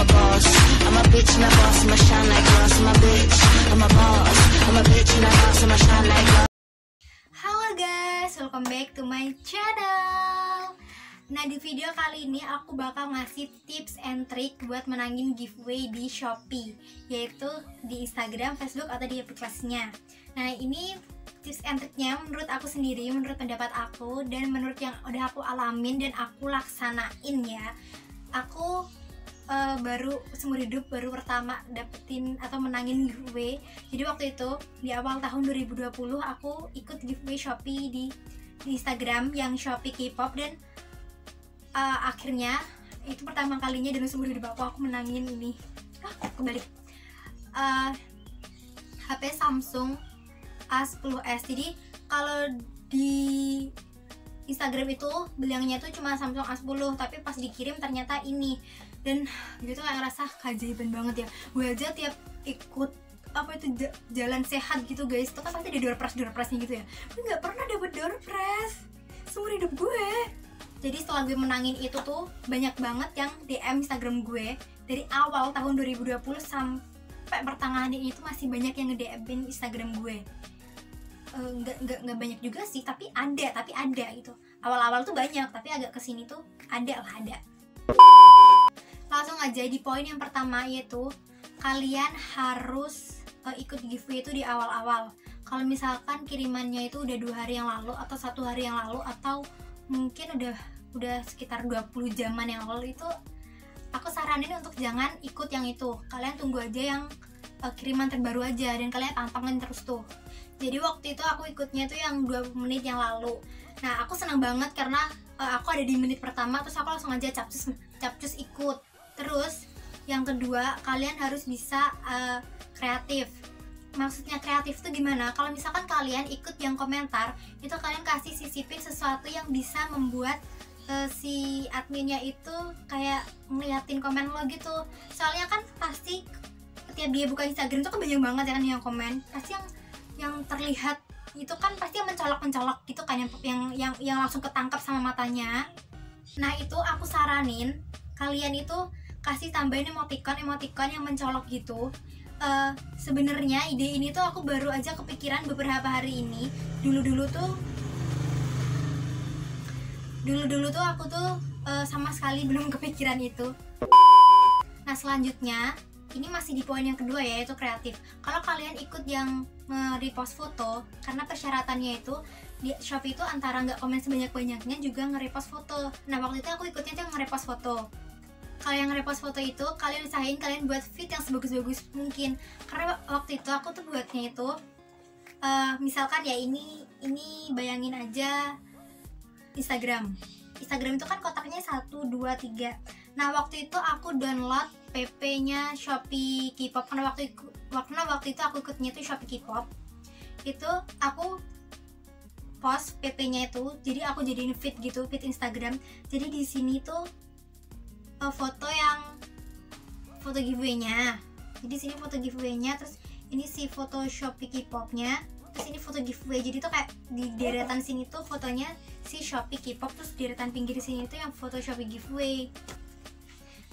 a boss. I'm a bitch and a boss, I'ma shine like glass. I'm a bitch, I'm a boss. I'm a bitch and a boss, I'ma shine like glass. Halo guys, welcome back to my channel Nah di video kali ini aku bakal ngasih tips and trick buat menangin giveaway di Shopee Yaitu di Instagram, Facebook, atau di aplikasinya Nah ini tips and tricknya menurut aku sendiri, menurut pendapat aku Dan menurut yang udah aku alamin dan aku laksanain ya Aku eh, baru seumur hidup baru pertama dapetin atau menangin giveaway. Jadi waktu itu di awal tahun 2020 aku ikut giveaway Shopee di, di Instagram yang Shopee K-pop dan eh, akhirnya itu pertama kalinya dalam seumur hidup aku aku menangin ini. Ah, kembali Eh, HP Samsung A10s jadi kalau di Instagram itu bilangnya tuh cuma Samsung A10 tapi pas dikirim ternyata ini dan gitu kayak ngerasa keajaiban banget ya. Gue aja tiap ikut apa itu ja- jalan sehat gitu guys. Itu kan pasti ada door prize door prize gitu ya. Gue nggak pernah dapet door prize seumur hidup gue. Jadi setelah gue menangin itu tuh banyak banget yang DM Instagram gue. Dari awal tahun 2020 sampai pertengahan ini tuh masih banyak yang nge-DM Instagram gue. Eh, nggak nggak nggak banyak juga sih tapi ada tapi ada gitu. Awal-awal tuh banyak tapi agak ke sini tuh ada lah ada aja di poin yang pertama yaitu kalian harus eh, ikut giveaway itu di awal-awal. Kalau misalkan kirimannya itu udah dua hari yang lalu atau satu hari yang lalu atau mungkin udah udah sekitar 20 jaman yang lalu itu aku saranin untuk jangan ikut yang itu. Kalian tunggu aja yang eh, kiriman terbaru aja dan kalian pantengin terus tuh. Jadi waktu itu aku ikutnya tuh yang 20 menit yang lalu. Nah aku senang banget karena eh, aku ada di menit pertama terus aku langsung aja capcus capcus ikut terus yang kedua kalian harus bisa eh, kreatif. Maksudnya kreatif tuh gimana? Kalau misalkan kalian ikut yang komentar itu kalian kasih sisipin sesuatu yang bisa membuat eh, si adminnya itu kayak ngeliatin komen lo gitu. Soalnya kan pasti ketika dia buka Instagram tuh kan banyak banget ya kan yang komen. Pasti yang yang terlihat itu kan pasti yang mencolok-mencolok gitu kan yang yang yang, yang langsung ketangkap sama matanya. Nah itu aku saranin kalian itu kasih tambahin emoticon emoticon yang mencolok gitu. Eh, sebenarnya ide ini tuh aku baru aja kepikiran beberapa hari ini. Dulu-dulu tuh dulu-dulu tuh aku tuh eh, sama sekali belum kepikiran itu. Nah selanjutnya ini masih di poin yang kedua ya yaitu kreatif. Kalau kalian ikut yang nge-repost foto karena persyaratannya itu di Shopee itu antara nggak komen sebanyak-banyaknya juga nge-repost foto. Nah waktu itu aku ikutnya tuh nge-repost foto kalau yang nge-repost foto itu kalian usahain kalian buat fit yang sebagus-bagus mungkin. Karena waktu itu aku tuh buatnya itu eh, misalkan ya ini ini bayangin aja Instagram. Instagram itu kan kotaknya 1, 2, 3 Nah waktu itu aku download PP-nya Shopee K-pop. Karena waktu, karena waktu itu aku ikutnya itu Shopee K-pop. Itu aku post PP-nya itu Jadi aku jadiin feed gitu, feed Instagram. Jadi di sini tuh eh, foto yang foto giveaway-nya Jadi sini foto giveaway-nya Terus ini si foto Shopee K-popnya Terus ini foto giveaway Jadi tuh kayak di deretan sini tuh fotonya si Shopee K-pop terus deretan pinggir sini itu yang foto Shopee giveaway.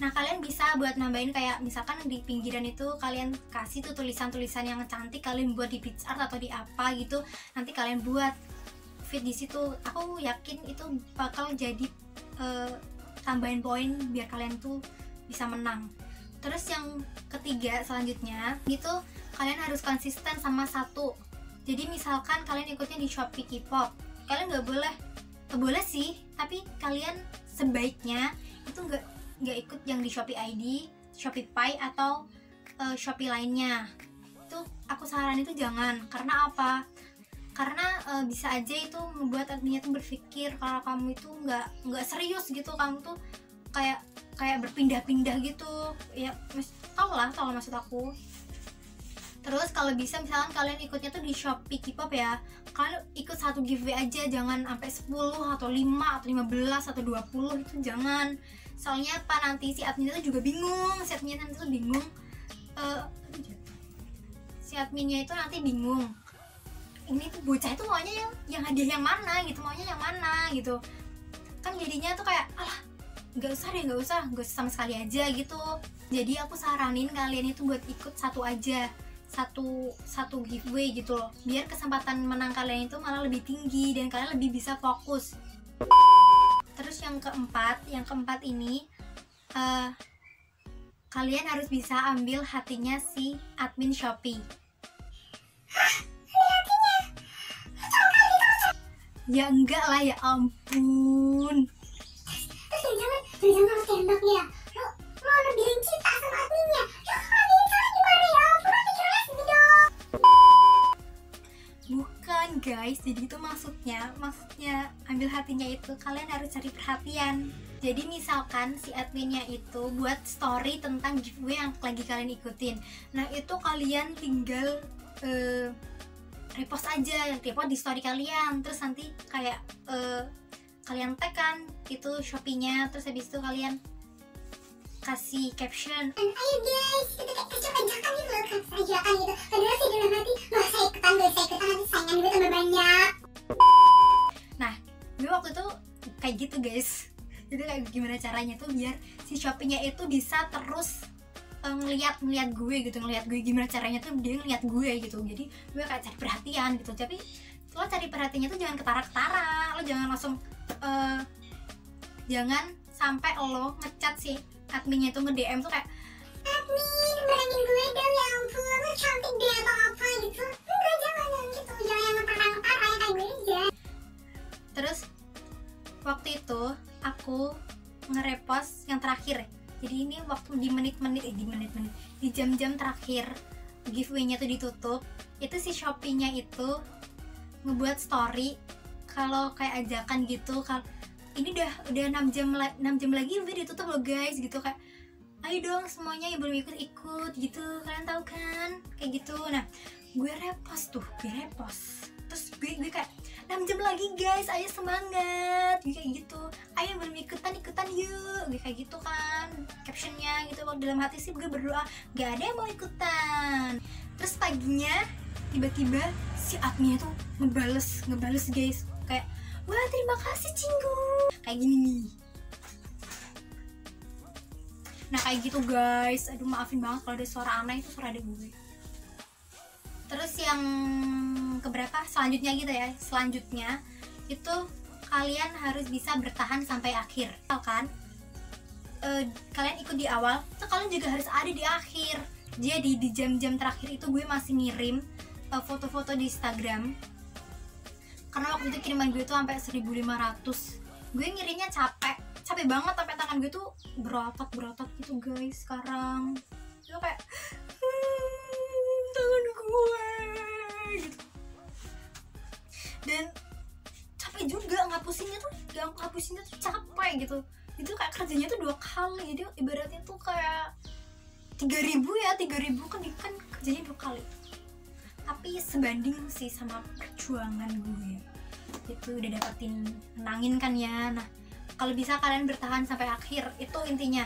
Nah kalian bisa buat nambahin kayak misalkan di pinggiran itu kalian kasih tuh tulisan-tulisan yang cantik kalian buat di pizza art atau di apa gitu nanti kalian buat fit di situ. Aku yakin itu bakal jadi eh, tambahin poin biar kalian tuh bisa menang. Terus yang ketiga selanjutnya itu kalian harus konsisten sama satu. Jadi misalkan kalian ikutnya di Shopee K-pop, kalian nggak boleh Eh, boleh sih tapi kalian sebaiknya itu nggak nggak ikut yang di Shopee ID, Shopee Pay atau eh, Shopee lainnya itu aku saran itu jangan karena apa karena eh, bisa aja itu membuat adminnya tuh berpikir kalau kamu itu nggak nggak serius gitu kamu tuh kayak kayak berpindah-pindah gitu. Ya mas tau lah tau maksud aku. Terus kalau bisa misalkan kalian ikutnya tuh di Shopee K-pop ya kalian ikut satu giveaway aja jangan sampai 10 atau 5 atau 15 atau 20 itu jangan. Soalnya apa nanti si adminnya tuh juga bingung si adminnya nanti tuh bingung Eh, si adminnya itu nanti bingung ini tuh bocah itu maunya yang yang hadiah yang mana gitu maunya yang mana gitu. Kan jadinya tuh kayak alah nggak usah deh nggak usah nggak usah sama sekali aja gitu. Jadi aku saranin kalian itu buat ikut satu aja satu satu giveaway gitu loh. Biar kesempatan menang kalian itu malah lebih tinggi dan kalian lebih bisa fokus. Terus yang keempat yang keempat ini eh, kalian harus bisa ambil hatinya si admin Shopee ya enggak lah ya ampun. Terus jangan jangan lu tembak ya. Lu lu lu bilang cinta sama adminnya ya ya? Bukan guys. Jadi itu maksudnya maksudnya ambil hatinya itu kalian harus cari perhatian. Jadi misalkan si adminnya itu buat story tentang giveaway yang lagi kalian ikutin. Nah itu kalian tinggal eh, repost aja repost di story kalian. Terus nanti kayak eh, kalian tag kan itu shopee-nya. Terus habis itu kalian kasih caption. Ayo guys kita kayak ajak-ajakan gitu loh kan ajakan gitu. Padahal sih dalam hati nggak usah ikutan gak usah ikutan nanti saingan gue tambah banyak. Gue waktu itu kayak gitu guys. Jadi kayak gimana caranya tuh biar si shopee-nya itu bisa terus eh, ngeliat ngeliat gue gitu ngeliat gue gimana caranya tuh dia ngeliat gue gitu. Jadi gue kayak cari perhatian gitu. Tapi lo cari perhatiannya tuh jangan ketara-ketara. Lo jangan langsung eh, jangan sampai lo ngecat si adminnya itu nge-DM tuh kayak admin berangin gue dong ya ampun lu cantik deh atau apa gitu. Enggak jangan yang gitu. Jangan yang ngetara-ngetara ya kayak gue aja. Terus waktu itu aku nge-repost yang terakhir. Jadi ini waktu di menit-menit eh di menit-menit di jam-jam terakhir giveaway-nya tuh ditutup itu si Shopee-nya itu ngebuat story kalau kayak ajakan gitu kal ini udah udah 6 jam la- 6 jam lagi giveaway ditutup loh guys gitu kayak ayo dong semuanya yang belum ikut ikut gitu kalian tahu kan? Kayak gitu. Nah gue repost tuh gue repost. Terus gue, gue kayak 6 jam lagi guys ayo semangat kayak gitu ayo belum ikutan ikutan yuk. Kayak gitu kan captionnya gitu. Waktu dalam hati sih gue berdoa gak ada yang mau ikutan. Terus paginya tiba-tiba si adminnya tuh ngebales ngebales guys. Kayak wah terima kasih cinggu. Kayak gini nih. Nah kayak gitu guys. Aduh maafin banget kalau ada suara aneh itu suara ada gue. Terus yang keberapa? Selanjutnya gitu ya. Selanjutnya itu kalian harus bisa bertahan sampai akhir Tahu kan? Eh, kalian ikut di awal itu kalian juga harus ada di akhir. Jadi di jam-jam terakhir itu gue masih ngirim eh, foto-foto di Instagram. Karena waktu itu kiriman gue tuh sampai 1500 gue ngirimnya capek capek banget sampai tangan gue tuh berotot berotot gitu guys sekarang. Itu kayak "Hmm, tangan gue gitu. Dan juga ngapusinnya tuh gak ngapusinnya tuh capek gitu. Itu kayak kerjanya tuh dua kali jadi ibaratnya tuh kayak 3000 ya 3000 kan kan kerjanya dua kali. Tapi sebanding sih sama perjuangan gue. Itu udah dapetin menangin kan ya. Nah kalau bisa kalian bertahan sampai akhir itu intinya.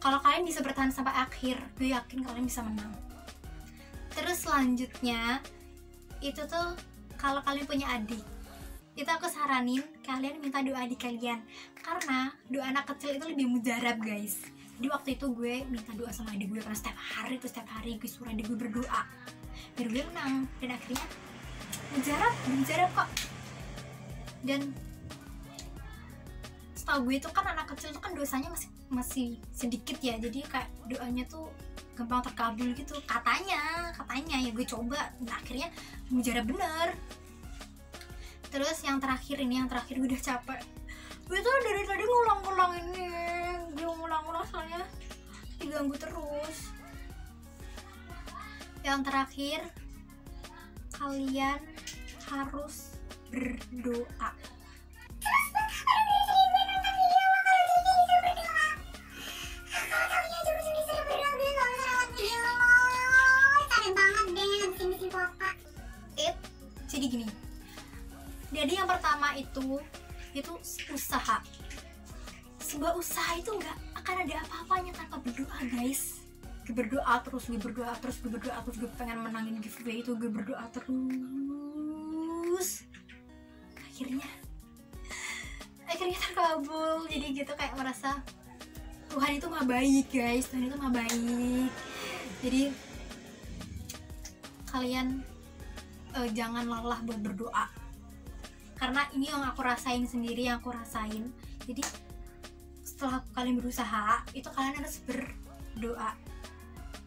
Kalau kalian bisa bertahan sampai akhir gue yakin kalian bisa menang. Terus selanjutnya itu tuh kalau kalian punya adik itu aku saranin kalian minta doa adik kalian. Karena doa anak kecil itu lebih mujarab guys. Jadi waktu itu gue minta doa sama adik gue karena setiap hari tuh setiap hari gue suruh adik gue berdoa. Biar gue menang. Dan akhirnya mujarab mujarab kok. Dan setahu gue itu kan anak kecil itu kan dosanya masih masih sedikit ya. Jadi kayak doanya tuh gampang terkabul gitu. Katanya katanya ya gue coba. Dan akhirnya mujarab bener terus yang terakhir ini yang terakhir gue udah capek. Gue tuh dari tadi ngulang-ngulang ini gue ngulang-ngulang soalnya diganggu terus. Yang terakhir kalian harus berdoa. It jadi gini jadi yang pertama itu itu usaha. Sebuah usaha itu nggak akan ada apa-apanya tanpa berdoa guys. Gue berdoa terus gue berdoa terus gue berdoa terus gue pengen menangin giveaway itu gue berdoa terus. Akhirnya akhirnya terkabul. Jadi gitu kayak merasa Tuhan itu mah baik guys. Tuhan itu mah baik. Jadi kalian eh, jangan lelah buat berdoa karena ini yang aku rasain sendiri yang aku rasain. Jadi setelah kalian berusaha itu kalian harus berdoa.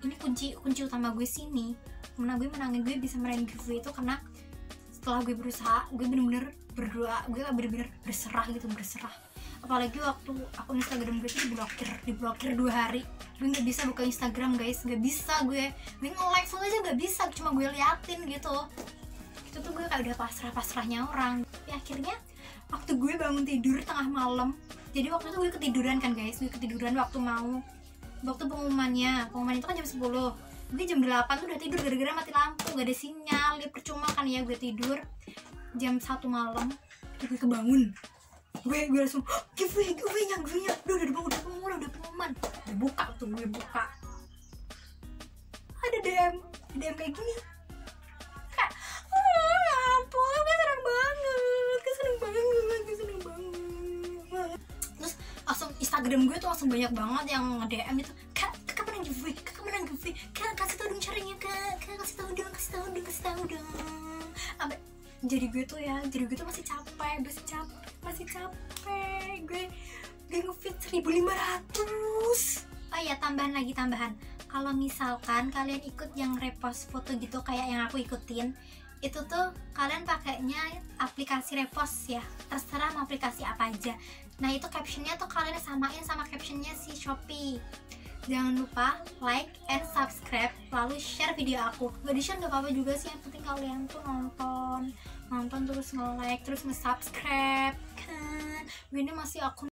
Ini kunci kunci utama gue sini. Mana gue menangin gue bisa meraih giveaway itu karena setelah gue berusaha gue bener-bener berdoa. Gue bener-bener berserah gitu berserah. Apalagi waktu akun Instagram gue itu diblokir diblokir dua hari. Gue nggak bisa buka Instagram guys. Nggak bisa gue. Gue nge-like full aja nggak bisa. Cuma gue liatin gitu itu tuh gue kayak udah pasrah pasrahnya orang. Ya akhirnya waktu gue bangun tidur tengah malam jadi waktu itu gue ketiduran kan guys. Gue ketiduran waktu mau waktu pengumumannya. Pengumuman itu kan jam 10 gue jam 8 tuh udah tidur gara-gara mati lampu gak ada sinyal ya percuma kan ya gue tidur. Jam 1 malam gue kebangun. Gue gue langsung giveaway giveaway nya giveaway nya udah udah udah udah pengumuman udah pengumuman. Udah buka tuh gue buka. Ada DM DM kayak gini Instagram gue tuh langsung banyak banget yang nge-DM itu kak kakak menang giveaway? Kakak menang giveaway? Kak kasih tau dong caranya kak. Kak kasih tau dong kasih tau dong kasih tau dong. Sampai jadi gue tuh ya jadi gue tuh masih capek masih capek masih capek. Gue gue ngefit 1500 oh iya tambahan lagi tambahan. Kalau misalkan kalian ikut yang repost foto gitu kayak yang aku ikutin itu tuh kalian pakainya aplikasi repost ya. Terserah mau aplikasi apa aja. Nah itu captionnya tuh kalian samain sama captionnya si Shopee. Jangan lupa like and subscribe lalu share video aku. Gak di share gak apa-apa juga sih yang penting kalian tuh nonton. Nonton terus nge-like terus nge-subscribe kan? Gue ini masih akun